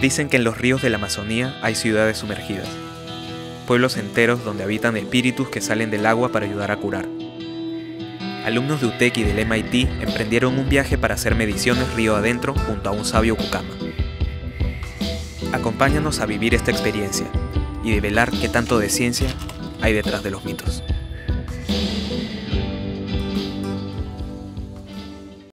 Dicen que en los ríos de la Amazonía hay ciudades sumergidas, pueblos enteros donde habitan espíritus que salen del agua para ayudar a curar. Alumnos de UTEC y del MIT emprendieron un viaje para hacer mediciones río adentro junto a un sabio Kukama. Acompáñanos a vivir esta experiencia y develar qué tanto de ciencia hay detrás de los mitos.